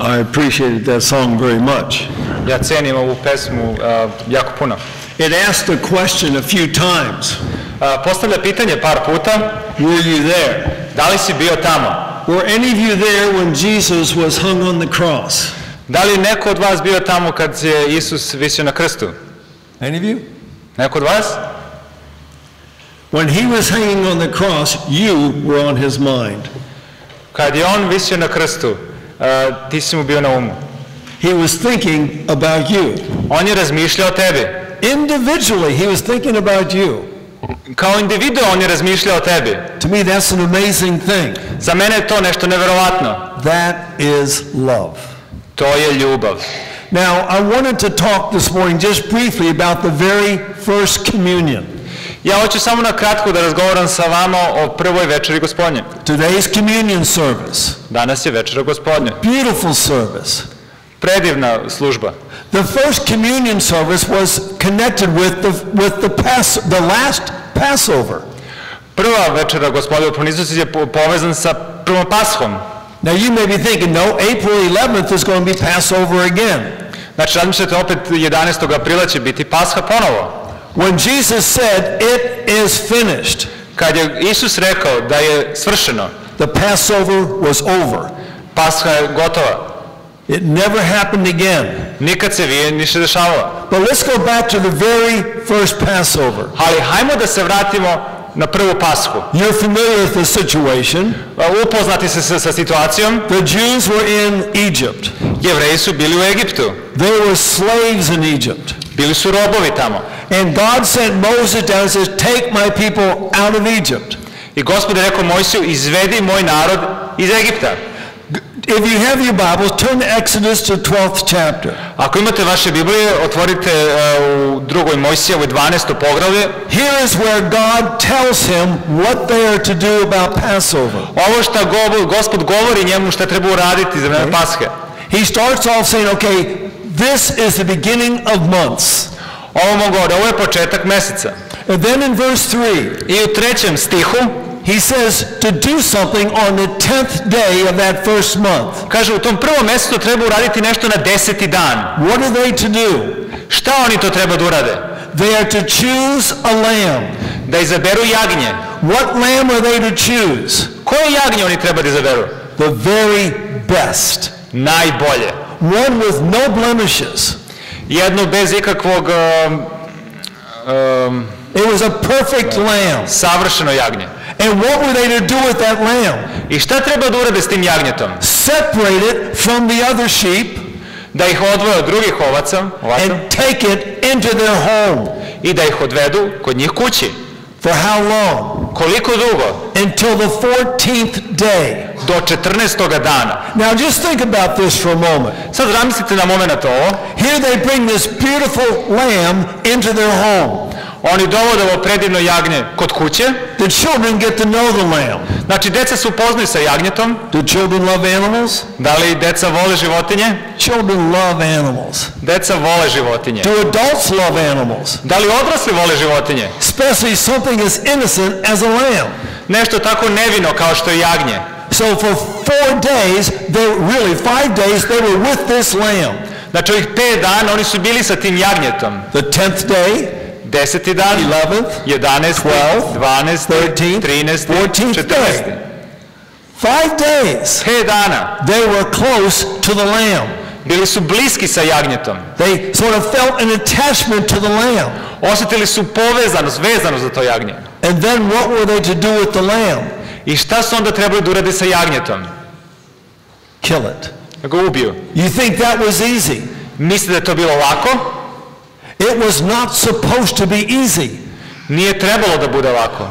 I appreciated that song very much. Ja cenim ovu pesmu uh, jako puno. It asked a question a few times. Uh, postavlja pitanje par puta, Were you there? da li si bio tamo? Were any of you there when Jesus was hung on the cross? Da li neko od vas bio tamo kad je Isus visio na krstu? Any of you? Neko od vas? When he was hanging on the cross, you were on his mind. Kad je on visio na krstu, uh, ti si mu bio na umu. He was thinking about you. On je razmišljao o tebi. Individually, he was thinking about you. Kao individu on je razmišljao o tebi. To me, that's an amazing thing. Za mene je to nešto neverovatno. That is love. To je ljubav. Now, I wanted to talk this morning just briefly about the very first communion. Ja hoću samo na kratko da razgovaram sa vama o prvoj večeri gospodnje. Today's communion service. Danas je večera gospodnje. Beautiful service. Predivna služba. The first communion service was connected with the, with the, pass, the last Passover. Prva večera gospodnje u Ponizusi je po- povezan sa prvom pashom. Now, you may be thinking, no, April 11th is going to be Passover again. Znači, razmišljate opet 11. aprila će biti pasha ponovo. When Jesus said, it is finished, Kad je Isus rekao da je svršeno, the Passover was over. pasha je gotova. It never happened again. Nikad se nije ništa dešavalo. But let's go back to the very first Passover. Ali hajmo da se vratimo na prvu pashu. You're familiar with the situation. Upoznati se sa, sa situacijom. The Jews were in Egypt. Jevreji su bili u Egiptu. They were slaves in Egypt. Bili su robovi tamo. And God sent Moses down and says, take my people out of Egypt. I gospod je rekao Mojsiju, izvedi moj narod iz Egipta. If you have your Bibles, turn to Exodus to 12th chapter. Ako imate vaše Biblije, otvorite uh, u drugoj Mojsijevoj 12. poglavlje. Here is where God tells him what they are to do about Passover. Ovo što gospod govori njemu šta treba uraditi za vreme Pashe. He starts off saying, okay, this is the beginning of months. Ovo da ovo je početak meseca. And then in verse 3, I u trećem stihu he says to do something on the 10th day of that first month. kaže u tom prvom mesecu treba uraditi nešto na deseti dan. What are they to do? Šta oni to treba da urade? They are to choose a lamb. Da izaberu jagnje. What lamb are they to choose? Koje jagnje oni treba da izaberu? The very best. Najbolje. One with no blemishes. Jedno bez ikakvog um, um, It was a perfect lamb. savršeno jagnje. And what were they to do with that lamb? I šta treba da urade s tim jagnjetom? Separate it from the other sheep Da ih odvoje od drugih ovaca, ovaca and take it into their home. i da ih odvedu kod njih kući. For how long? Koliko dugo? Until the 14th day. Do 14. dana. Now just think about this for a moment. Sad zamislite na moment ovo. Here they bring this beautiful lamb into their home. Oni dovode ovo predivno jagnje kod kuće. The children get to know the lamb. Znači, deca se upoznaju sa jagnjetom. Do children love animals? Da li deca vole životinje? Children love animals. Deca vole životinje. Do adults love animals? Da li odrasli vole životinje? Especially something as innocent as a lamb. Nešto tako nevino kao što je jagnje. So for four days, they really five days, they were with this lamb. Znači, ovih pet dana oni su bili sa tim jagnjetom. The tenth day, Deseti dan, 11th, 11, 12, 13th, 13, 14th 14. day. Five days, Pet dana they were close to the lamb. bili su bliski sa jagnjetom. They sort of felt an attachment to the lamb. Osjetili su povezanost, vezanost za to jagnje. And then what were they to do with the lamb? I šta su onda trebali da urade sa jagnjetom? Kill it. Da ga ubiju. You think that was easy? Mislite da je to bilo lako? It was not supposed to be easy. Nije trebalo da bude lako.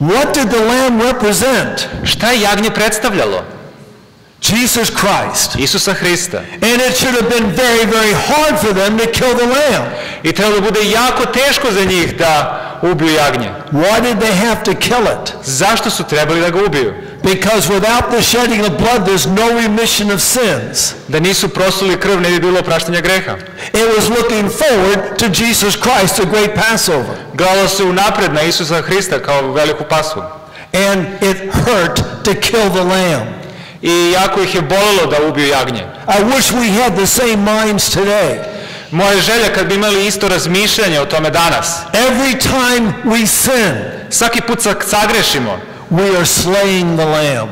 What did the lamb represent? Šta je jagnje predstavljalo? Jesus Christ. Isusa Hrista. And it should have been very, very hard for them to kill the lamb. I trebalo da bude jako teško za njih da ubiju jagnje. Why did they have to kill it? Zašto su trebali da ga ubiju? Because without the shedding of blood, there's no remission of sins. Da nisu prosuli krv, ne bi bilo opraštanja greha. It was looking forward to Jesus Christ, the great Passover. Gledalo se unapred na Isusa Hrista kao veliku. And it hurt to kill the lamb. i jako ih je bolelo da ubiju jagnje. I wish we had the same minds today. Moja je želja kad bi imali isto razmišljanje o tome danas. Every time we sin, Svaki put sa- sagrešimo, we are slaying the lamb.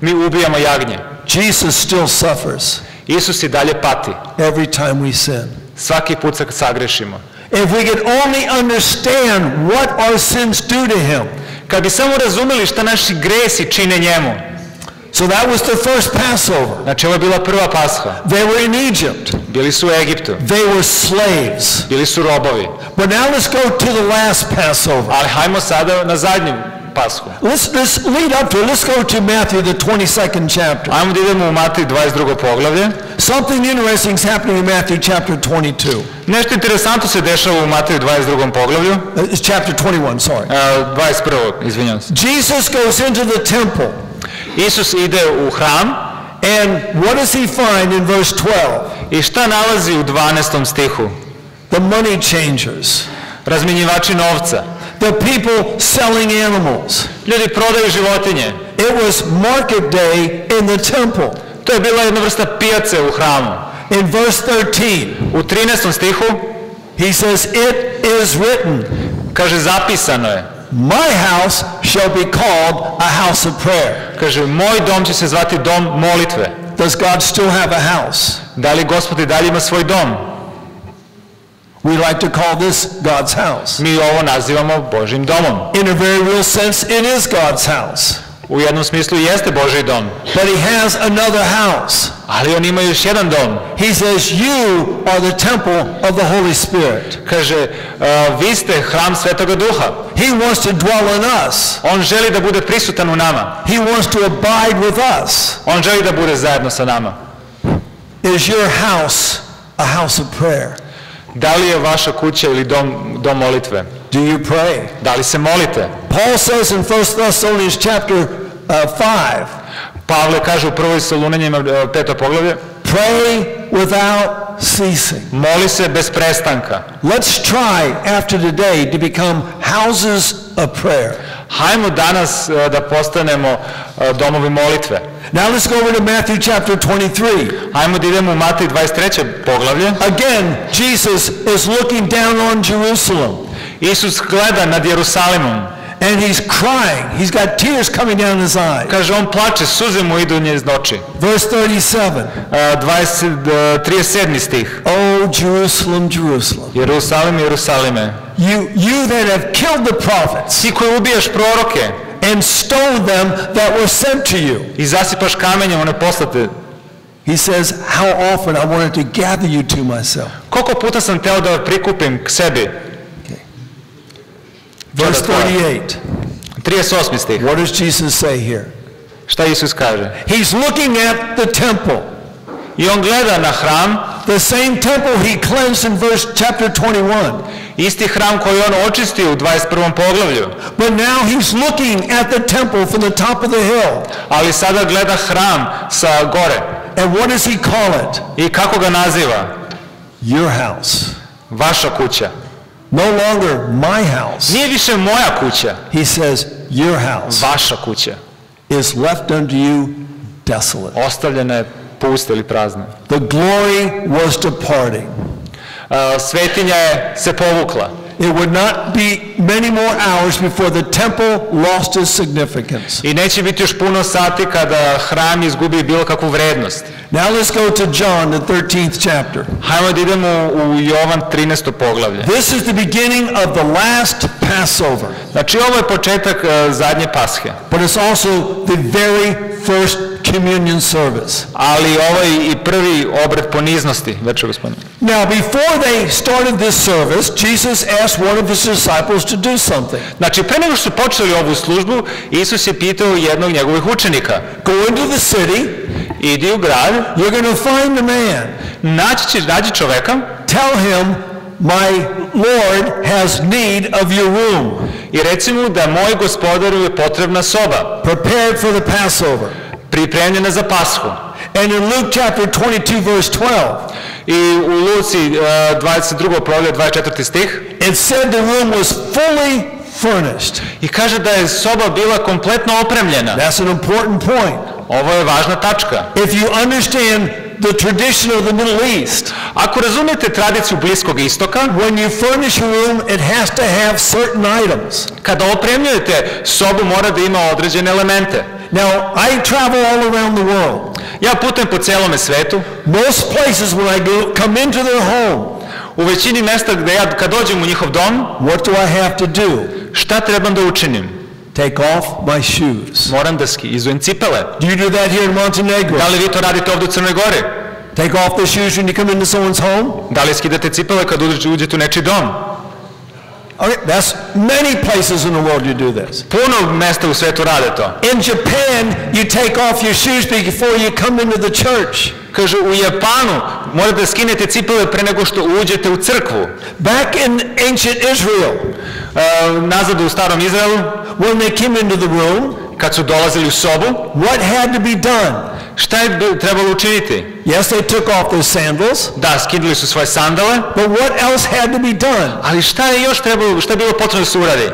mi ubijamo jagnje. Jesus still suffers Isus i dalje pati. every time we sin. Svaki put sa- sagrešimo. If we could only understand what our sins do to him. Kad bi samo razumeli šta naši gresi čine njemu. So that was the first Passover. Znači ovo je bila prva pasha. They were in Egypt. Bili su u Egiptu. They were slaves. Bili su robovi. But now let's go to the last Passover. Ali hajmo sada na zadnju pashu. Let's, let's lead up to it. Let's go to Matthew, the 22nd chapter. Ajmo da idemo u Matej 22. poglavlje. Something interesting is happening in Matthew chapter 22. Nešto interesantno se dešava u Mateju 22. poglavlju. Uh, It's chapter 21, sorry. Uh, 21. izvinjam se. Jesus goes into the temple, Isus ide u hram and what does he find in verse 12? i šta nalazi u 12. stihu? The money changers, novca. the people selling animals. Ljudi prodaju životinje. It was market day in the temple. To je bila jedna vrsta pijace u hramu. In verse 13, U 13. stihu he says, It is written, kaže zapisano je. My house shall be called a house of prayer. Kaže, moj dom će se zvati dom molitve. Does God still have a house? Da li gospod i dalje ima svoj dom? We like to call this God's house. Mi ovo nazivamo domom. In a very real sense, it is God's house. U jednom smislu jeste Božji dom. But he has another house. Ali on ima još jedan dom. He says, You are the temple of the Holy Spirit. Kaže, "A, vi ste hram Svetoga Duha. He wants to dwell in us. On želi da bude prisutan u nama. He wants to abide with us. On želi da bude zajedno sa nama. Is your house a house of prayer? Da li je vaša kuća ili dom, dom molitve? Do you pray? Da li se molite? Paul says in 1 Thessalonians chapter uh, 5, Pavle kaže u prvoj Solunanjima e, uh, peto poglavlje, pray without ceasing. moli se bez prestanka. Let's try after today to become houses of prayer. Hajmo danas e, da postanemo e, domovi molitve. Now let's go over to Matthew chapter 23. Hajmo da idemo u Matej 23. poglavlje. Again, Jesus is looking down on Jerusalem Isus gleda nad Jerusalimom. and he's crying. He's got tears coming down his eyes. Kaže, on plače, suze mu idu nje iz oči. Verse 37. E, 20, e, 37. stih. Oh, Jerusalem, Jerusalem. Jerusalim, Jerusalime. You, you that have killed the prophets Ti koji ubijaš proroke and stoned them that were sent to you. i zasipaš kamenjem one poslate. He says, how often I wanted to gather you to myself. Koliko puta sam teo da prikupim k sebi? Verse Čuda tvoja. 38. 38. What does Jesus say here? Šta Isus kaže? He's looking at the temple. I on gleda na hram, The same temple he cleansed in verse chapter 21. isti hram koji on očistio u 21. poglavlju. But now he's looking at the temple from the top of the hill. Ali sada gleda hram sa gore. And what does he call it? I kako ga naziva? Your house. Vaša kuća. No longer my house. Nije više moja kuća, He says, your house vaša kuća. is left unto you desolate. Ostavljena je pusta ili prazna. The glory was departing. Uh, svetinja je se povukla. It would not be many more hours before the temple lost its significance. I neće biti još puno sati kada hram izgubi bilo kakvu vrednost. Now let's go to John, the 13th chapter. Hajmo da idemo u Jovan 13. poglavlje. This is the beginning of the last Passover, Znači ovo je početak uh, zadnje pashe, but it's also the very first communion service. ali ovo je i prvi obred poniznosti, veče gospodine. Now, before they started this service, Jesus asked one of his disciples to do something. Znači, pre nego što su počeli ovu službu, Isus je pitao jednog njegovih učenika, Go into the city, idi u grad, you're going to find a man. naći će, nađi čoveka Tell him, my Lord has need of your room, i reci mu da moj gospodaru je potrebna soba, prepared for the Passover. Pripremljena za pashu. And in Luke chapter 22, verse 12, I u Luci uh, 22. poglavlje 24. stih it said the room was fully furnished. i kaže da je soba bila kompletno opremljena. That's an important point. Ovo je važna tačka. If you understand the tradition of the Middle East, Ako razumijete tradiciju Bliskog istoka, when you furnish a room, it has to have certain items. kada opremljujete sobu mora da ima određene elemente. Now, I travel all around the world. Ja putujem po celome svetu, Most places when I go, come into their home, u većini mesta gde ja kad dođem u njihov dom, what do I have to do? šta trebam da učinim? Take off my shoes. Moram da ski, izujem cipele. Do you do that here in Montenegro? Da li vi to radite ovdje u Crnoj Gori? Take off the shoes when you come into someone's home? Da li skidate cipele kad uđete u nečiji dom? Okay, that's many places in the world you do this. Puno mesta u svetu rade to. In Japan, you take off your shoes before you come into the church. Kaže, u Japanu morate skinete cipele pre nego što uđete u crkvu. Back in ancient Israel, E, nazad u starom Izraelu, when they came into the room, kad su dolazili u sobu, what had to be done? Šta je trebalo učiniti? Yes, they took off their sandals, Da, skidali su svoje sandale, but what else had to be done? ali šta je još trebalo, šta je bilo potrebno da se uradi?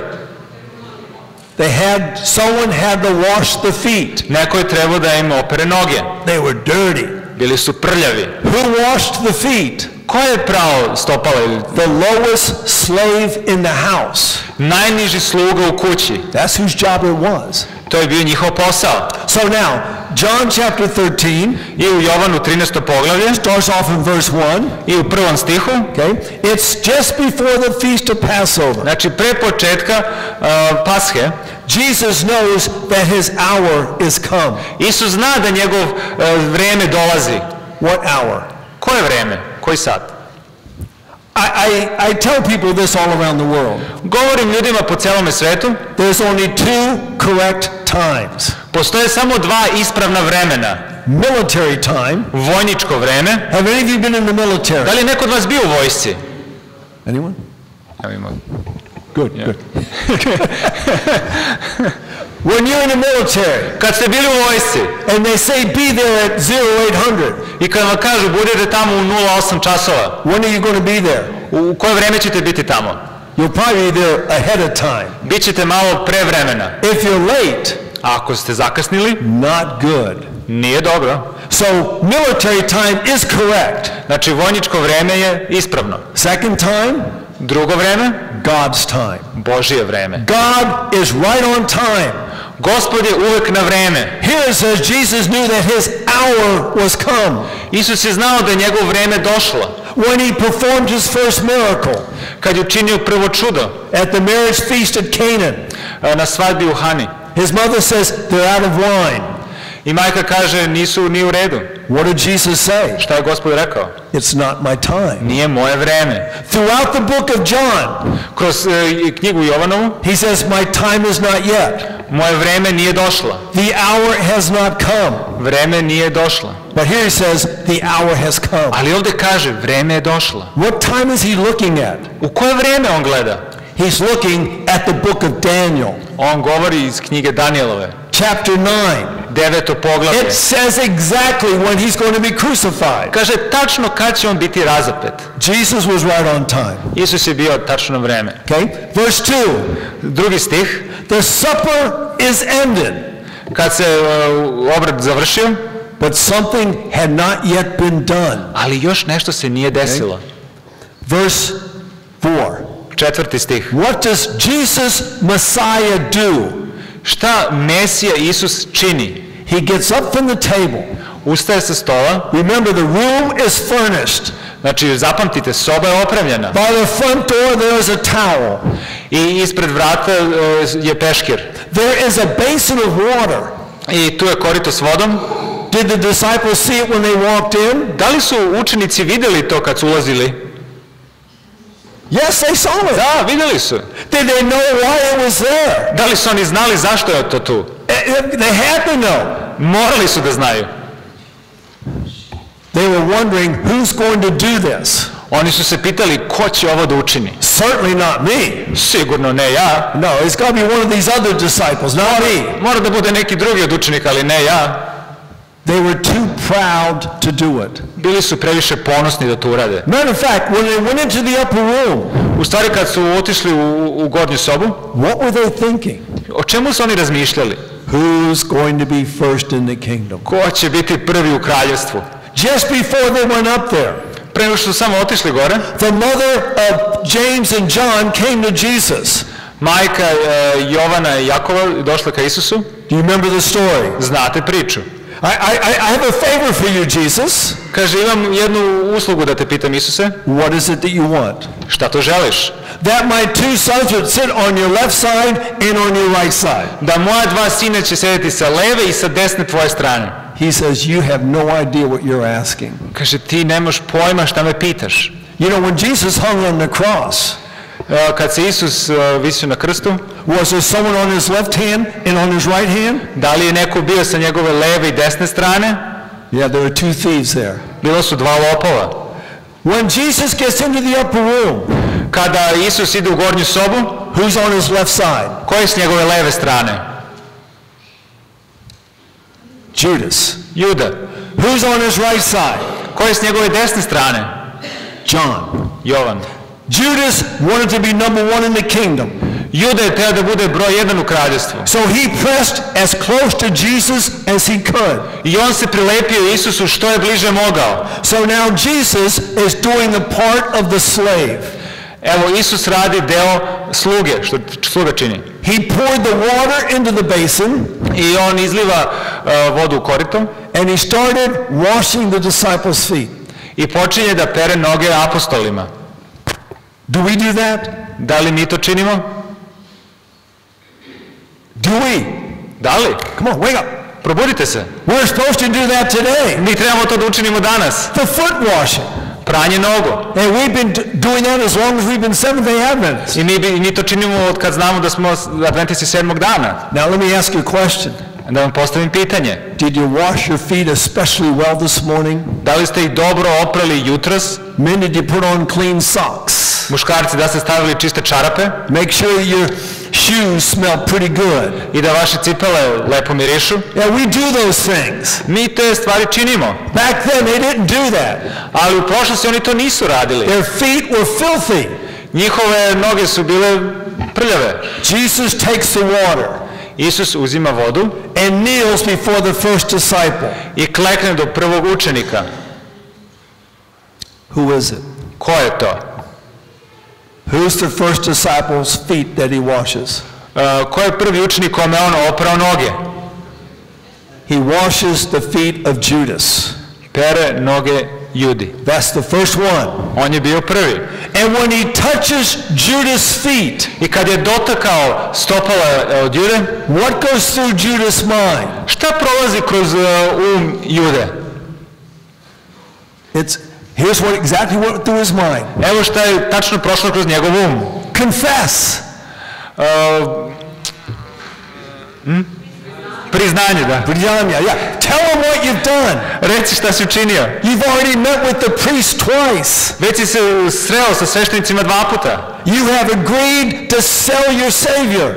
They had, someone had to wash the feet. Neko je trebao da im opere noge. They were dirty. Bili su prljavi. Who washed the feet? Ko je prao stopala The lowest slave in the house. najniži sluga u kući? That's whose job it was. To je bio njihov posao. So now, John chapter 13 I u Jovanu 13. poglavlje starts off in verse 1. i u prvom stihu, Okay? It's just before the feast of Passover. znači pre početka uh, Pashe, Jesus knows that his hour is come. Isus zna da njegov uh, vreme dolazi. What hour? Koje vreme? Koji sat? I, I, I tell people this all around the world. Govorim ljudima po celome svetu, There's only two correct times. postoje samo dva ispravna vremena. Military time. Vojničko vreme. Have any of you been in the Da military? li je neko od vas bio u vojsci? Anyone? Good, good. when you're in the military Kad ste bili u vojsci and they say be there at 0800, i kad vam kažu budete tamo u 08 časova, when are you going to be there? u koje vreme ćete biti tamo? You'll probably be there ahead of time. Bićete malo pre vremena. If you're late, ako ste zakasnili, not good. nije dobro. So military time is correct. Znači vojničko vreme je ispravno. Second time, Drugo vreme, God's time. Božije vreme. God is right on time. Gospod je uvek na vreme. Here it says Jesus knew that his hour was come Isus je znao da je njegovo vreme došlo. When he performed his first miracle Kad je učinio prvo čudo at the marriage feast at Canaan. na svadbi u Hani. His mother says, they're out of wine. I majka kaže nisu ni u redu. What did Jesus say? Šta je Gospod rekao? It's not my time. Nije moje vreme. Throughout the book of John, Kroz knjigu Jovanovu, he says, my time is not yet. moje vreme nije došlo. The hour has not come. Vreme nije došlo. But here he says, the hour has come. Ali ovdje kaže, vreme je došlo. What time is he looking at? U koje vreme on gleda? He's looking at the book of Daniel, On govori iz knjige Danielove, chapter 9. deveto poglavlje. It says exactly when he's going to be crucified. Kaže tačno kad će on biti razapet. Jesus was right on time. Isus je bio tačno vreme. Okay? Verse 2. Drugi stih, The supper is ended, kad se uh, obrad završio, but something had not yet been done. ali još nešto se nije desilo. Verse 4. Četvrti stih. What does Jesus Messiah do? Šta Mesija Isus čini? He gets up from the table. Ustaje sa stola, Remember, the room is furnished. znači zapamtite, soba je opremljena By the front door, there is a towel. i ispred vrata uh, je peškir. There is a basin of water. I tu je korito s vodom. Did the disciples see it when they walked in? Da li su učenici vidjeli to kad su ulazili? Yes, they saw it. Da, vidjeli su. Did they know why it was there? Da li su oni znali zašto je to tu? Eh, eh, They had to know. Morali su da znaju. They were wondering who's going to do this. Oni su se pitali ko će ovo da učini. Certainly not me. Sigurno ne ja. No, it's got to be one of these other disciples, not me. Mora da bude neki drugi od učenika, ali ne ja. They were too proud to do it. Bili su previše ponosni da to urade. Matter of fact, when they went into the upper room, U stvari kad su otišli u, u gornju sobu, what were they thinking? o čemu su oni razmišljali? Who's going to be first in the kingdom? Ko će biti prvi u kraljevstvu? Just before they went up there, Pre nego što su samo otišli gore, the mother of James and John came to Jesus. majka e, Jovana i Jakova došla ka Isusu. Do you remember the story? Znate priču. I, I, I have a favor for you, Jesus. Kaže, imam jednu uslugu da te pitam, Isuse, What is it that you want? šta to želiš? That my two sons would sit on your left side and on your right side. Da moja dva sina će sedeti sa leve i sa desne tvoje strane. He says, You have no idea what you're asking. Kaže, ti nemaš pojma šta me pitaš. You know, when Jesus hung on the cross, Kad se Isus e, visio na krstu, was there someone on his left hand and on his right hand? da li je neko bio sa njegove leve i desne strane? Yeah, there were two thieves there. Bilo su dva lopova. When Jesus gets into the upper room, Kada Isus ide u gornju sobu, who's on his left side? ko je s njegove leve strane? Judas. Juda. Who's on his right side? Ko je s njegove desne strane? John. Jovan. Judas wanted to be number one in the kingdom. Juda je teo da bude broj jedan u kraljestvu. So he pressed as close to Jesus as he could. I on se prilepio Isusu što je bliže mogao. So now Jesus is doing the part of the slave. Evo, Isus radi deo sluge, što sluga čini. He poured the water into the basin I on izliva vodu u korito and he started washing the disciples' feet. i počinje da pere noge apostolima. Do we do that? Da li mi to činimo? Do we? Da li? Come on, wake up. Probudite se. We're supposed to do that today. Mi trebamo to da učinimo danas. The foot washing. Pranje nogu. And we've been doing that as long as we've been Seventh-day Adventists. I mi, mi to činimo od kad znamo da smo adventisti sedmog dana. Now let me ask you a question. Da vam postavim pitanje. Did you wash your feet especially well this morning? Da li ste ih dobro oprali jutros? Men, did you put on clean socks? Muškarci, da ste stavili čiste čarape? Make sure your shoes smell pretty good. I da vaše cipele lepo mirišu? Yeah, we do those things. Mi te stvari činimo. Back then, they didn't do that. Ali u prošlosti oni to nisu radili. Their feet were filthy. Njihove noge su bile prljave. Jesus takes the water Isus uzima vodu and kneels before the first disciple. i klekne do prvog učenika. Who is it? Ko je to? Who's the first disciple's feet that he washes? E, ko je prvi učenik kome on oprao noge? He washes the feet of Judas. Pere noge Judi. That's the first one. On je bio prvi. And when he touches Judas' feet, I kad je dotakao stopala od Jude, what goes through Judas' mind? šta prolazi kroz um Jude? It's here's what exactly went through his mind. Evo šta je tačno prošlo kroz njegov um. Confess. E, hm? Priznanje, da. Brianna, yeah. Tell him what you've done. Reci šta si učinio. You've already met with the priest twice. Već si se sreo sa sveštenicima dva puta. You have agreed to sell your Savior.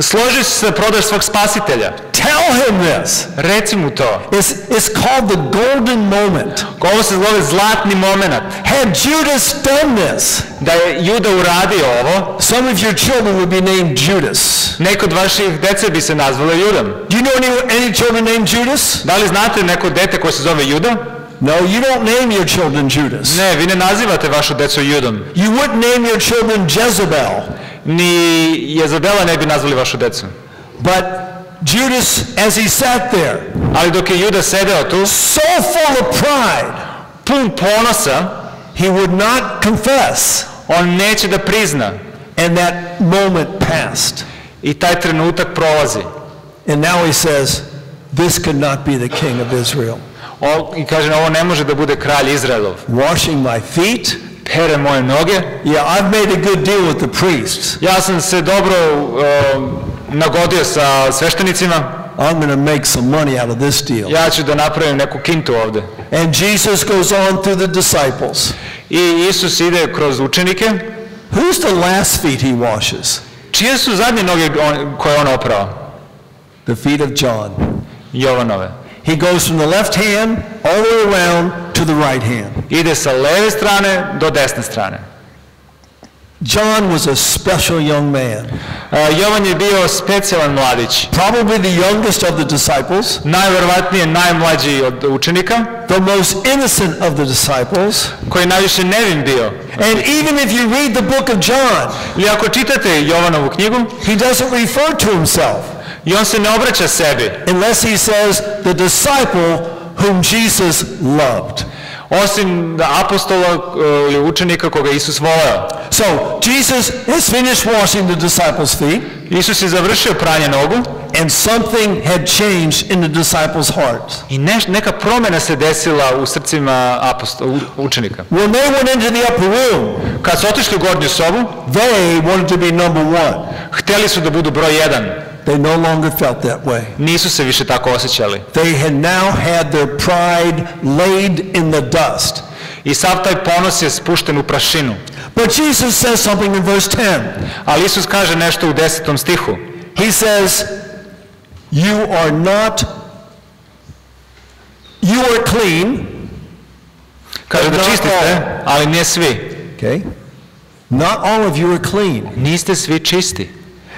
Složi se da prodaš svog spasitelja. Tell him this. Reci mu to. It's, it's called the golden moment. Ovo se zove zlatni moment. Had Judas done this, Da je Juda uradio ovo, some of your children would be named Judas. neko od vaših dece bi se nazvalo Judom. Do you know any, any children named Judas? Da li znate neko dete koje se zove Juda? No, you don't name your children Judas. Ne, vi ne nazivate vašu decu Judom. You wouldn't name your children Jezebel. Ni Jezabela ne bi nazvali vašu decu. But Judas, as he sat there, Ali dok je Juda sedeo tu, so full of pride, pun ponosa, he would not confess. on neće da prizna. And that moment passed. I taj trenutak prolazi. And now he says, this could not be the king of Israel. O, I kaže, ovo ne može da bude kralj Izraelov. Washing my feet? Pere moje noge. Yeah, I've made a good deal with the priests. Ja sam se dobro um, nagodio sa sveštenicima. I'm going to make some money out of this deal. Ja ću da napravim neku kintu ovde. And Jesus goes on through the disciples. I Isus ide kroz učenike. Who's the last feet he washes? Čije su zadnje noge on, koje on oprao? The feet of John. Jovanove. He goes from the left hand all the way around to the right hand. Ide sa leve strane do desne strane. John was a special young man, E, Jovan je bio specijalan mladić, probably the youngest of the disciples, najverovatnije najmlađi od učenika, the most innocent of the disciples. koji je najviše nevin bio. And even if you read the book of John, I ako čitate Jovanovu knjigu, he doesn't refer to himself i on se ne obraća sebi, unless he says the disciple whom Jesus loved. osim da apostola e, ili učenika koga Isus voleo. So Jesus has finished washing the disciples' feet, Isus je završio pranje nogu and something had changed in the disciples' hearts. i neš- neka promjena se desila u srcima apostola, učenika. When they went into the upper room, Kad su otišli u gornju sobu, they wanted to be number one. htjeli su da budu broj jedan. They no longer felt that way. Nisu se više tako osjećali. They had now had their pride laid in the dust. I sav taj ponos je spušten u prašinu. But Jesus says something in verse 10. Ali Isus kaže nešto u desetom stihu. He says, You are not, you are clean, Kaže da Not čisti ste, ali ne svi. okay? Not all of you are clean. Niste svi čisti.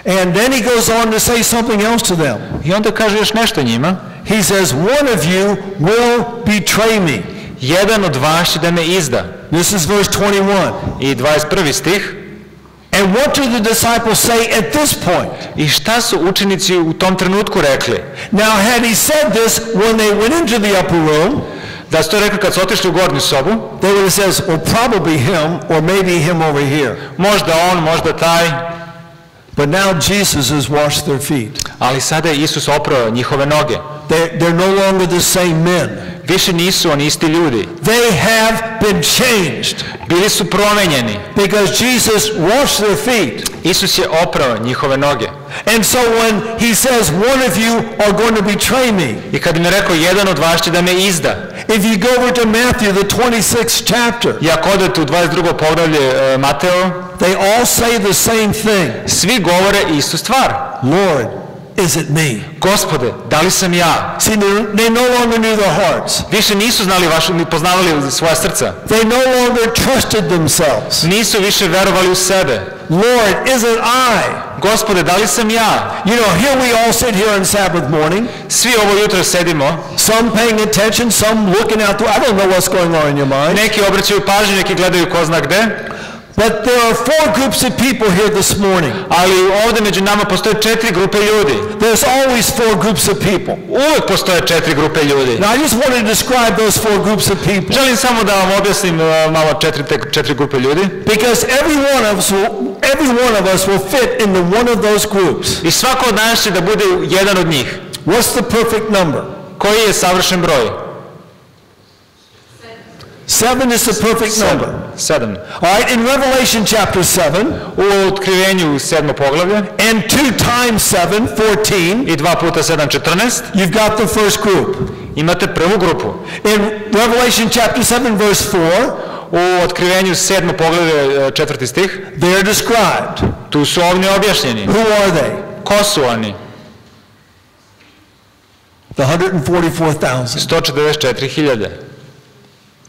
And then he goes on to say something else to them. I onda kaže još nešto njima. He says, One of you will betray me. Jedan od vas će da me izda. This is verse 21. I 21. stih. And what do the disciples say at this point? I šta su učenici u tom trenutku rekli? Now, had he said this when they went into the upper room, Da su to rekli kad su otišli u gornju sobu? they would have said, well, probably him or maybe him over here. Možda on, možda taj. But now Jesus has washed their feet. Ali sada je Isus oprao njihove noge. They're, they're no longer the same men. Više nisu oni isti ljudi. They have been changed Bili su promenjeni. because Jesus washed their feet. Isus je oprao njihove noge. And so when he says, one of you are going to betray me, I kad im je rekao, jedan od vas će da me izda. if you go over to Matthew, the 26th chapter, I ako odete u 22. poglavlje Mateo, they all say the same thing. svi govore istu stvar. Lord, is it me? Gospode, da li sam ja? See, they, no longer knew their hearts. Više nisu znali vašu, ni poznavali svoja srca. They no longer trusted themselves. Nisu više verovali u sebe. Lord, is it I? Gospode, da li sam ja? You know, here we all sit here on Sabbath morning, Svi ovo jutro sedimo, some paying attention, some looking out I don't know what's going on in your mind. neki obraćaju pažnju, neki gledaju ko zna gde, But there are four groups of people here this morning. ali ovdje među nama postoje četiri grupe ljudi. There's always four groups of people. Uvijek postoje četiri grupe ljudi. Now, I just wanted to describe those four groups of people. Želim samo da vam objasnim e, malo četiri, te četiri grupe ljudi. Because every one of us will, every one of us will fit into one of those groups. I svako od nas će da bude jedan od njih. What's the perfect number? Koji je savršen broj? Seven is the perfect number. Seven. All right, in Revelation chapter 7, U otkrivenju sedmo poglavlje and 2 times 7, 14, i dva puta sedam, četrnaest, you've got the first group. imate prvu grupu. In Revelation chapter 7, verse 4, U otkrivenju sedmo poglavlje četvrti stih, they're described. tu su ovdje objašnjeni. Who are they? Ko su oni? The 144,000. 144.000.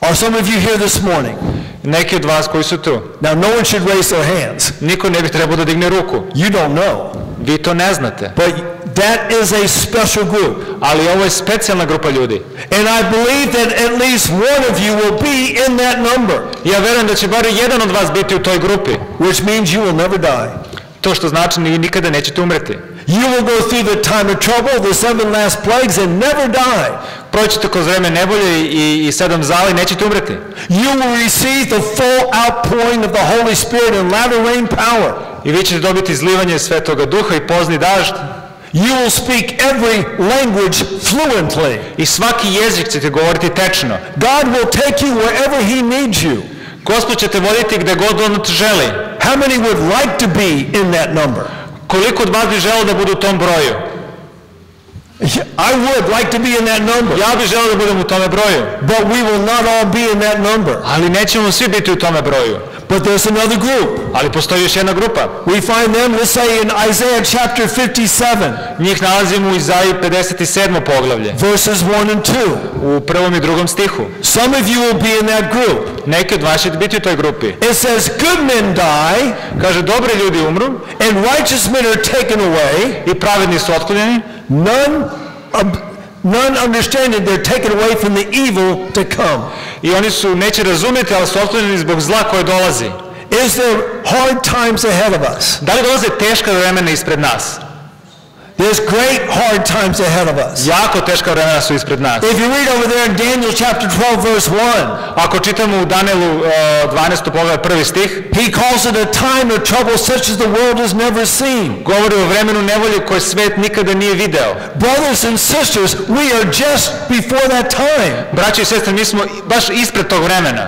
Are some of you here this morning? Neki od vas koji su tu. Now, no one should raise their hands. Niko ne bi trebao da digne ruku. You don't know. Vi to ne znate. But that is a special group. Ali ovo je specijalna grupa ljudi. And I believe that at least one of you will be in that number, Ja verujem da će bar jedan od vas biti u toj grupi. which means you will never die. To što znači ni nikada nećete umreti. You will go through the time of trouble, the seven last plagues, and never die. Proćete kroz vreme nebolje i, i sedam zala i nećete umreti. You will receive the full outpouring of the Holy Spirit and latter rain power. I vi ćete dobiti izlivanje svetoga duha i pozni dažd. You will speak every language fluently. I svaki jezik ćete govoriti tečno. God will take you wherever He needs you. Gospod će te voditi gde god on želi. How many would like to be in that number? Koliko od vas bi želeo da bude u tom broju? I would like to be in that number, Ja bih želeo da budem u tome broju. but we will not all be in that number. Ali nećemo svi biti u tome broju. But there's another group. Ali postoji još jedna grupa. We find them, let's say in Isaiah chapter 57, Njih nalazimo u Izaiji 57. poglavlje, verses 1 and 2. u prvom i drugom stihu. Some of you will be in that group. Neki od vas će biti u toj grupi. It says, Good men die, Kaže, dobri ljudi umru and righteous men are taken away, i pravedni su otklonjeni, none, none understanding they're taken away from the evil to come. i oni su, neće razumjeti, ali su otklonjeni zbog zla koje dolazi. Is there hard times ahead of us? Da li dolaze teška vremena ispred nas? There's great hard times ahead of us. Jako teška vremena su ispred nas. If you read over there in Daniel chapter 12 verse 1, Ako čitamo u Danielu e, 12. poglavlje prvi stih, he calls it a time of trouble such as the world has never seen. govori o vremenu nevolje koje svet nikada nije video. Brothers and sisters, we are just before that time. Braći i sestre, mi smo baš ispred tog vremena.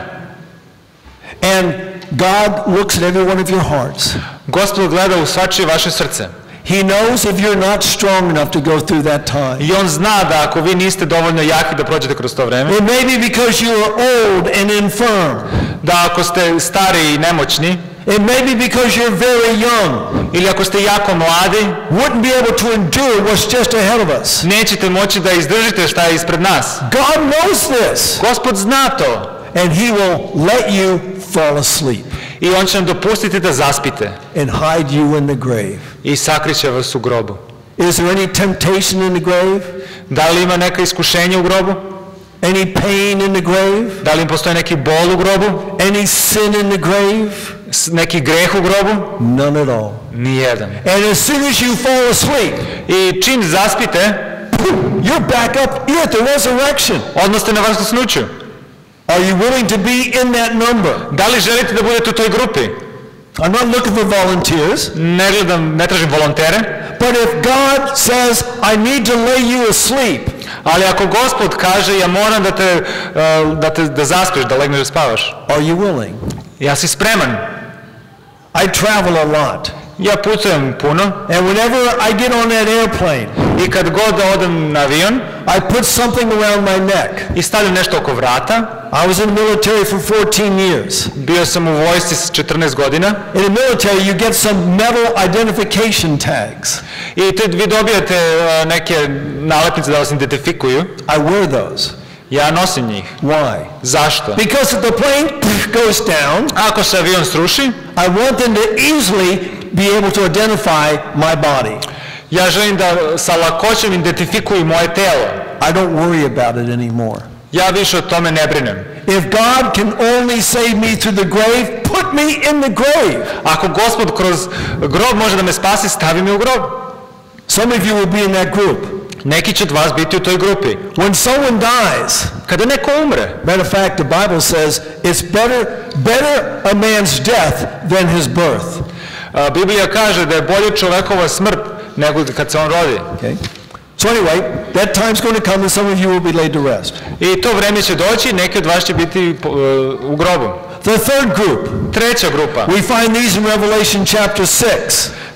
And God looks at every one of your hearts. Gospod gleda u svačije vaše srce. He knows if you're not strong enough to go through that time. I on zna da ako vi niste dovoljno jaki da prođete kroz to vreme, It may be because you are old and infirm. da ako ste stari i nemoćni, It may be because you're very young. ili ako ste jako mladi, Wouldn't be able to endure what's just ahead of us. nećete moći da izdržite šta je ispred nas. God knows this. Gospod zna to And he will let you fall asleep i on će nam dopustiti da zaspite and hide you in the grave. i sakriće vas u grobu. Is there any temptation in the grave? Da li ima neka iskušenja u grobu? Any pain in the grave? Da li im postoji neki bol u grobu? Any sin in the grave? Neki greh u grobu? None at all. Nijedan. And as soon as you fall asleep, I čim zaspite, you're back up, you're at the resurrection. odmah ste na vaskrsnuću. Are you willing to be in that number? Da li želite da budete u toj grupi? I'm not looking for volunteers, Ne gledam, ne tražim volontere, but if God says, I need to lay you asleep, ali ako Gospod kaže ja moram da te, uh, da te da zaspiš, da legneš da spavaš, are you willing? ja si spreman. I travel a lot. Ja putujem puno And whenever I get on that airplane, i kad god odem na avion I put something around my neck. i stavljam nešto oko vrata, I was in the military for 14 years. bio sam u vojsci s 14 godina In the military, you get some metal identification tags. i te, vi dobijate uh, neke nalepnice da vas identifikuju. I wear those. Ja nosim njih. Why? Zašto? Because if the plane goes down, Ako se avion sruši, I want them to easily be able to identify my body. ja želim da sa lakoćem identifikuju moje telo. I don't worry about it anymore. Ja više o tome ne brinem. If God can only save me through the grave, put me in the grave. Ako Gospod kroz grob može da me spasi, stavi me u grob. Some of you will be in that group. Neki će od vas biti u toj grupi. When someone dies, Kada neko umre, matter of fact, the Bible says it's better, better a man's death than his birth. Biblija kaže da je bolje čovekova smrt nego kad se on rodi. Okay? So anyway, that time's going to come and some of you will be laid to rest. I to vreme će doći, neki od vas će biti e, u grobu. The third group, Treća grupa. we find these in Revelation chapter 6.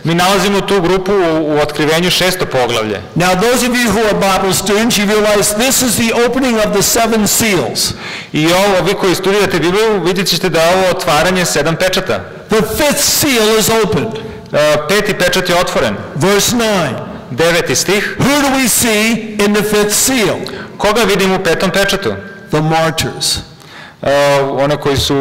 Mi nalazimo tu grupu u, u otkrivenju šesto poglavlje. Now, those of you who are Bible students, you realize this is the opening of the seven seals. I ovo, vi koji studirate Bibliju, vidjet ćete da je ovo otvaranje sedam pečata. The fifth seal is opened. Peti pečat je otvoren. Verse 9. Deveti stih. Who do we see in the fifth seal? Koga vidimo u petom pečatu? The martyrs. One koji su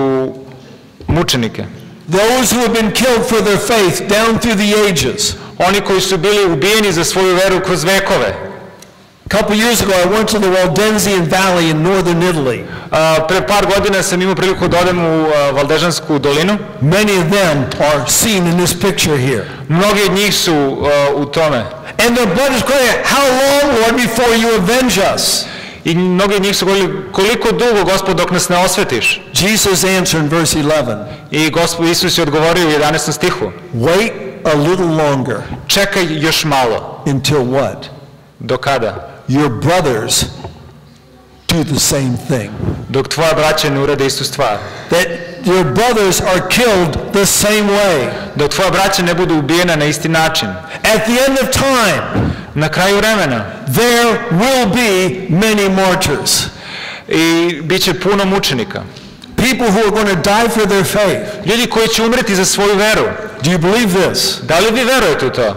mučenike. Those who have been killed for their faith down through the ages. Oni koji su bili ubijeni za svoju veru kroz vekove. A couple years ago, I went to the Waldensian Valley in northern Italy. Pre par godina sam imao priliku da odem u Valdežansku dolinu. Many of them are seen in this picture here. Mnogi od njih su a, u tome. And their blood is crying, How long, Lord, before you avenge us? I mnogi od njih su govorili koliko dugo gospod dok nas ne osvetiš. Jesus answered in verse 11, I gospod Isus je odgovorio u 11. stihu. Wait a little longer. Čekaj još malo. Until what? Do kada? Your brothers do the same thing. Dok tvoja braća ne urade istu stvar. That your brothers are killed the same way. Dok tvoja braća ne budu ubijena na isti način. At the end of time, Na kraju vremena. there will be many martyrs. I bit će puno mučenika. People who are going to die for their faith. Ljudi koji će umreti za svoju veru. Do you believe this? Da li vi verujete u to?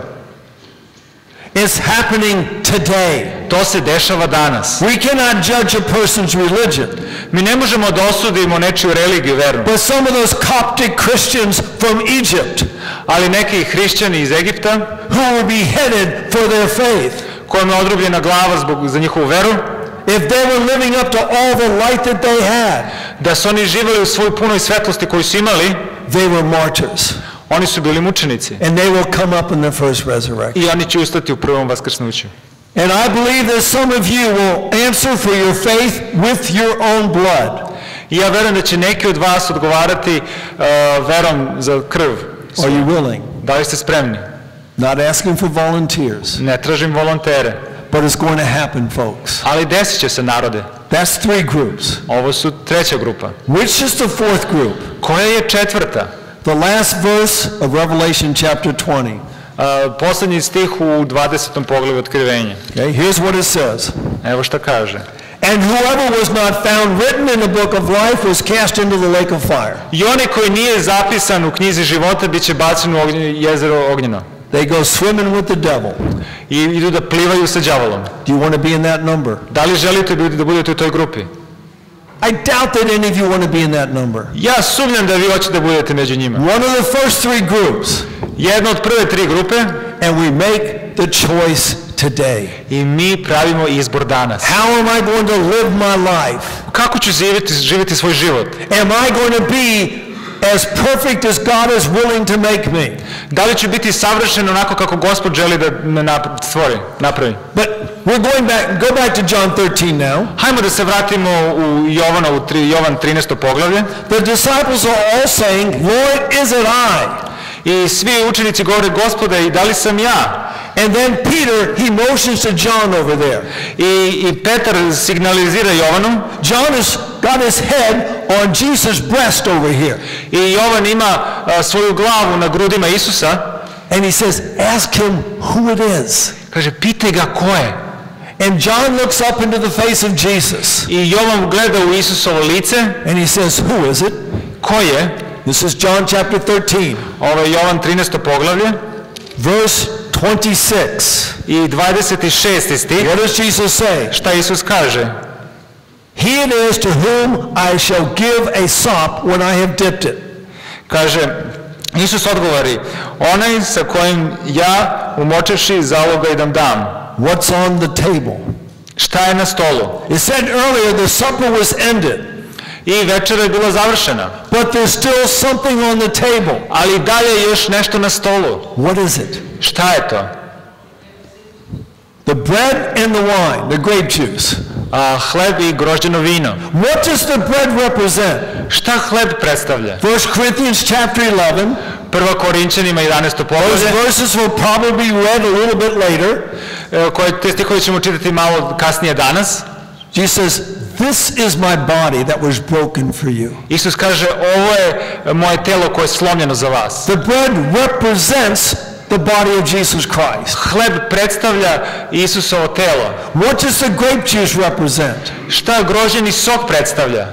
It's happening today. To se dešava danas. We cannot judge a person's religion, Mi ne možemo da osudimo nečiju religiju, veru. but some of those Coptic Christians from Egypt Ali neki hrišćani iz Egipta, who were beheaded for their faith, kojima je odrubljena glava zbog, za njihovu veru, if they were living up to all the light that they had, da su oni živjeli u svojoj punoj svetlosti koju su imali, they were martyrs. Oni su bili mučenici. And they will come up in the first resurrection. I oni će ustati u prvom vaskrsnuću. And I believe that some of you will answer for your faith with your own blood. I ja verujem da će neki od vas odgovarati uh, verom za krv. Are you willing? Da li ste spremni? Not asking for volunteers, Ne tražim volontere, but it's going to happen, folks. ali desit će se narode. That's three groups. Ovo su treća grupa. Which is the fourth group? Koja je četvrta? The last verse of Revelation chapter 20. Uh, poslednji stih u 20. pogledu otkrivenja. Okay, here's what it says. Evo šta kaže. And whoever was not found written in the book of life was cast into the lake of fire. I onaj koji nije zapisan u knjizi života bit će bačen u jezero ognjeno. They go swimming with the devil. I idu da plivaju sa đavolom. Do you want to be in that number? Da li želite ljudi da budete u toj grupi? I doubt that any of you want to be in that number. Ja sumnjam da vi hoćete da budete među njima. One of the first three groups, Jedna od prve tri grupe and we make the choice today. i mi pravimo izbor danas. How am I going to live my life? Kako ću živjeti, živjeti svoj život? Am I going to be as perfect as God is willing to make me? Da li ću biti savršen onako kako Gospod želi da me nap- stvori, napravi? But we're going back, go back to John 13 now. Hajmo da se vratimo u Jovana, u Jovan 13. poglavlje. The disciples are all saying, Lord, is it I? I svi učenici govore, gospode, i da li sam ja? And then Peter, he motions to John over there. I, i Petar signalizira Jovanu John has got his head on Jesus' breast over here. i Jovan ima svoju glavu na grudima Isusa. And he says, ask him who it is. Kaže, pitaj ga ko je. And John looks up into the face of Jesus. I Jovan gleda u Isusovo lice. And he says, who is it? Ko je? This is John chapter 13, Ovo je Jovan 13. poglavlje verse 26. i 26. stih. What does Jesus say? Šta Isus kaže? He it is to whom I shall give a sop when I have dipped it. Kaže, Isus odgovori, onaj sa kojim ja umočeši zaloga i dam. What's on the table? Šta je na stolu? It said earlier the supper was ended, I večera je bila završena. but there's still something on the table. Ali dalje je još nešto na stolu. What is it? Šta je to? The bread and the wine, the grape juice. Hleb i grožđeno vino. What does the bread represent? Šta predstavlja? 1 Corinthians chapter 11. Prva Korinčanima 11. Those verses will probably be read a little bit later. koje te stihove ćemo čitati malo kasnije danas. Jesus says, this is my body that was broken for you. Isus kaže, ovo je moje telo koje je slomljeno za vas. The bread represents the body of Jesus Christ. Hleb predstavlja Isusovo telo. What does the grape juice represent? Šta groženi sok predstavlja?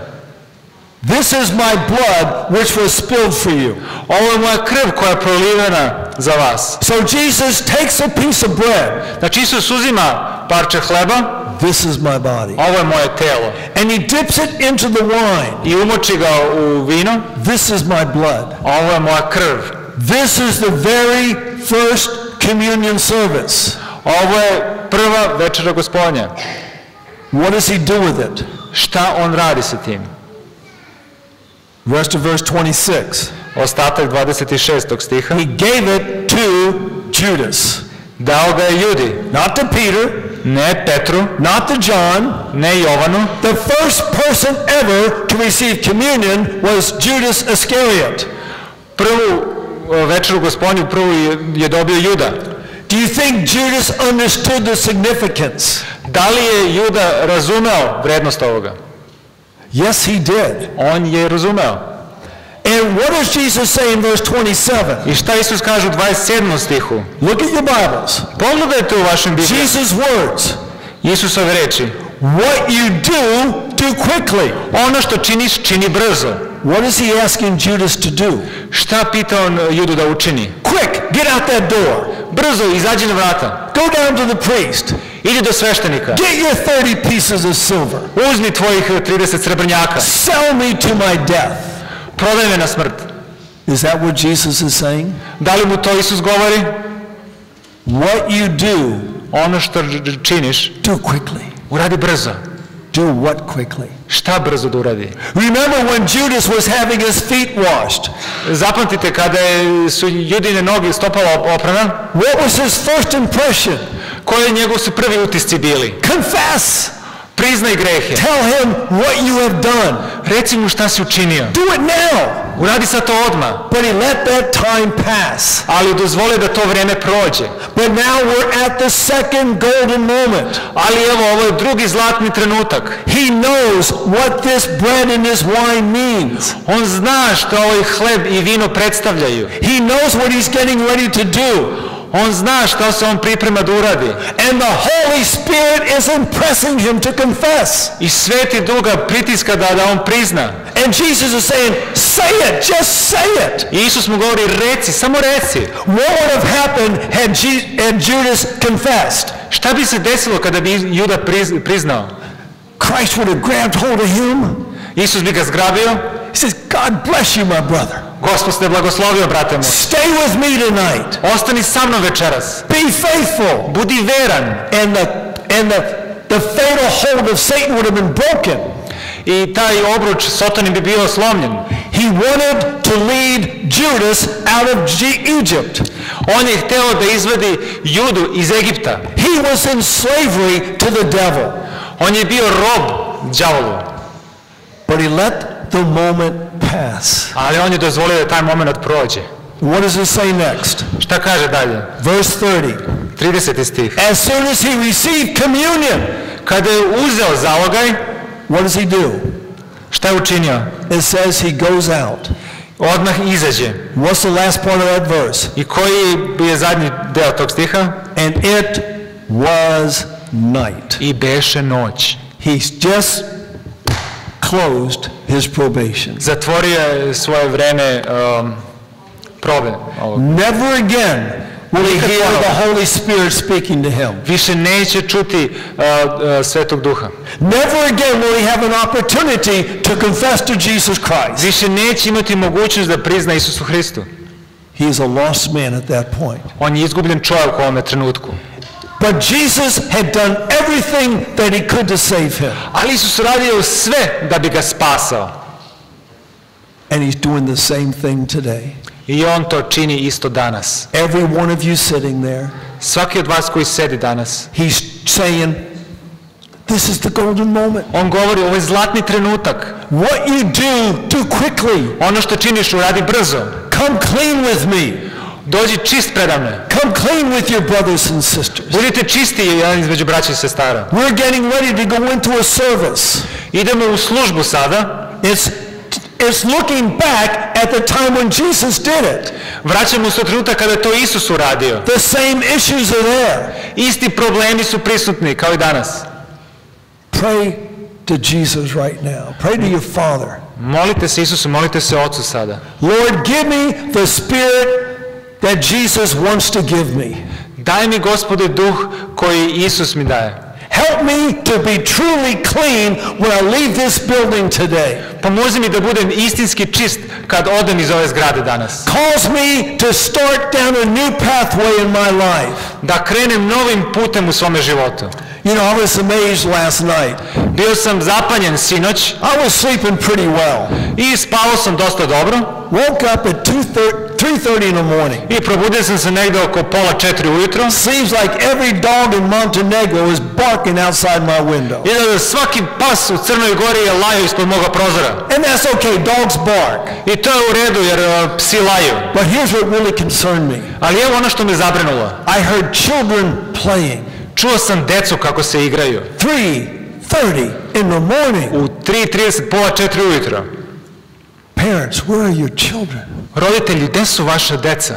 This is my blood which was spilled for you. Ovo je moja krv koja je prolivena za vas. So Jesus takes a piece of bread. Znači Isus uzima parče hleba, This is my body. ovo je moje telo, And he dips it into the wine. i umoči ga u vino, This is my blood. ovo je moja krv. This is the very first communion service. Ovo je prva večera gospodnja. What does he do with it? Šta on radi sa tim? Rest of verse 26. Ostatak 26. stiha. He gave it to Judas. Dao ga je Judi, Not to Peter, ne Petru, not to John. ne Jovanu. The first person ever to receive communion was Judas Iscariot. Prvu večeru gospodnju, prvu je, dobio Juda. Do you think Judas understood the significance? Da li je Juda razumeo vrednost ovoga? Yes, he did. On je razumeo. And what does Jesus say in verse 27? I šta Isus kaže u 27. stihu? Look at your Bibles. Pogledajte u vašim Biblijama. Jesus' words. Isusove reči. What you do, do quickly. Ono što činiš, čini brzo. What is he asking Judas to do? Šta pita on uh, Judu da učini? Quick, get out that door. Brzo, izađi na vrata. Go down to the priest. Idi do sveštenika. Get your 30 pieces of silver. Uzmi tvojih uh, 30 srebrnjaka. Sell me to my death. Prodaj me na smrt. Is that what Jesus is saying? Da li mu to Isus govori? What you do, Ono što činiš, do quickly. uradi brzo. Do what quickly? Šta brzo da uradi? Remember when Judas was having his feet washed? Zapamtite kada je- su judine noge stopala oprana, What was his first impression? koje njegov su prvi utisci bili? Confess. Priznaj grehe. Tell him what you have done. Reci mu šta si učinio. Do it now. Uradi sad to odmah. But he let that time pass. Ali dozvoli da to vreme prođe. But now we're at the second golden moment. Ali evo, ovo je drugi zlatni trenutak. He knows what this bread and this wine means. On zna što ovaj hleb i vino predstavljaju. He knows what he's getting ready to do. On zna se on priprema da uradi. And the Holy Spirit is impressing him to confess. I sveti duga pritiska da, da on prizna. And Jesus is saying, say it, just say it. I Isus mu govori, reci, samo reci. What would have happened had, Je- had Judas confessed? Šta bi se desilo kada bi Juda priz- priznao? Christ would have grabbed hold of him. Isus bi ga zgrabio. He says, God bless you, my brother. Gospod te blagoslovio, brate moj. Stay with me tonight. Ostani sa mnom večeras. Be faithful. Budi veran. And the, and the, the fatal hold of Satan would have been broken. I taj obruč Sotonim bi bio slomljen. He wanted to lead Judas out of Egypt. On je hteo da izvedi Judu iz Egipta. He was in slavery to the devil. On je bio rob đavolu. But he let the moment pass. Ali on je dozvolio da taj moment prođe. What does it say next? Šta kaže dalje? Verse 30. 30. stih. As soon as he received communion, Kada je uzeo zalogaj, what does he do? šta je učinio? It says he goes out. Odmah izađe. What's the last part of that verse? I koji je zadnji deo tog stiha? And it was night. I beše noć. He's just closed his probation. Zatvorio je svoje um, probe. ovog. Never again will he hear the Holy Spirit speaking to him. Više neće čuti uh, uh, Svetog Duha. Never again will he have an opportunity to confess to Jesus Christ. Više neće imati mogućnost da prizna Isusu Hristu. He is a lost man at that point. On je izgubljen čovjek u trenutku. But Jesus had done everything that he could to save him. Ali Isus radio sve da bi ga spasao. And he's doing the same thing today. I on to čini isto danas. Every one of you sitting there, Svaki od vas koji sedi danas, he's saying, This is the golden moment. on govori ovo je zlatni trenutak. What you do, do quickly. Ono što činiš uradi brzo. Come clean with me. Dođi čist predamne. Come clean with your brothers and sisters. Budite čisti jedan između braća i sestara. We're getting ready to go into a service. Idemo u službu sada. It's, it's looking back at the time when Jesus did it. Vraćamo se trenutak kada to Isus uradio. The same issues are there. Isti problemi su prisutni kao i danas. Pray to Jesus right now. Pray to your Father. Molite se Isusu, molite se Ocu sada. Lord, give me the spirit that Jesus wants to give me. Daj mi gospode duh koji Isus mi daje. Help me to be truly clean when I leave this building today. Pomozi mi da budem istinski čist kad odem iz ove zgrade danas. Cause me to start down a new pathway in my life. Da krenem novim putem u svome životu. You know, I was amazed last night. Bio sam zapanjen sinoć I was sleeping pretty well. i spavao sam dosta dobro Woke up at 3.30 in the morning. i probudio sam se negde oko pola četiri ujutro Seems like every dog in Montenegro is barking outside my window. i da svaki pas u Crnoj Gori je lajao ispod moga prozora. And that's okay, dogs bark. I to je u redu jer uh, psi laju. But here's what really concerned me. Ali evo ono što me zabrinulo. I heard children playing. Čuo sam decu kako se igraju. 3.30 in the morning. U 3.30, pola četiri ujutro. Parents, where are your children? Roditelji, gde su vaša deca?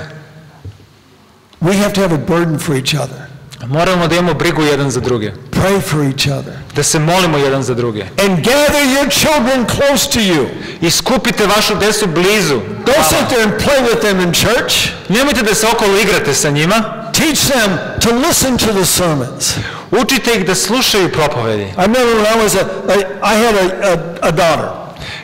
We have to have a burden for each other. Moramo da imamo brigu jedan za druge. pray for each other. da se molimo jedan za druge. And gather your children close to you. I skupite vašu decu blizu. Don't sit there and play with them in church. Nemojte da se okolo igrate sa njima. Teach them to listen to the sermons. Učite ih da slušaju propovedi. I remember when I was a, I I had a, a, a daughter.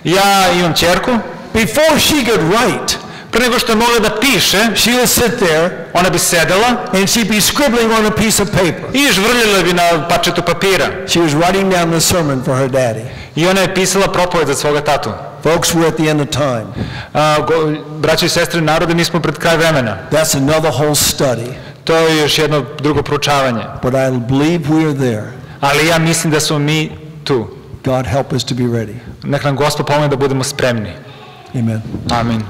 Ja imam čerku, Before she could write, pre nego što je mogla da piše, she would sit there ona bi sedela and she'd be scribbling on a piece of paper. i žvrljala bi na parčetu papira. She was writing down the sermon for her daddy. I ona je pisala propoved za svoga tatu. Folks, we're at the end of time. A, go, braći i sestre narode, mi smo pred kraj vremena. That's another whole study. To je još jedno drugo proučavanje. But I believe we are there. Ali ja mislim da smo mi tu. God help us to be ready. Nek nam Gospod pomogne da budemo spremni. Amen. Amin.